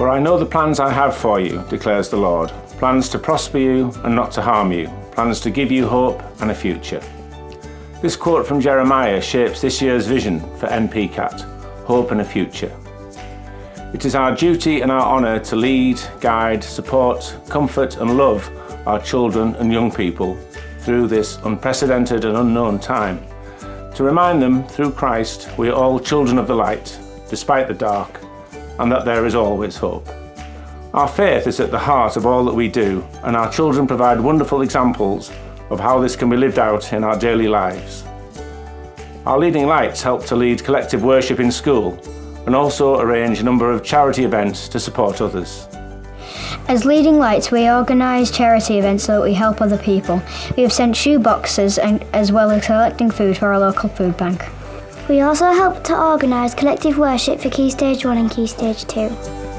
For I know the plans I have for you, declares the Lord plans to prosper you and not to harm you, plans to give you hope and a future. This quote from Jeremiah shapes this year's vision for NPCAT hope and a future. It is our duty and our honour to lead, guide, support, comfort, and love our children and young people through this unprecedented and unknown time. To remind them, through Christ, we are all children of the light, despite the dark, and that there is always hope. Our faith is at the heart of all that we do, and our children provide wonderful examples of how this can be lived out in our daily lives. Our leading lights help to lead collective worship in school and also arrange a number of charity events to support others. As Leading Lights, we organise charity events so that we help other people. We have sent shoe boxes and, as well as collecting food for our local food bank. We also help to organise collective worship for Key Stage 1 and Key Stage 2.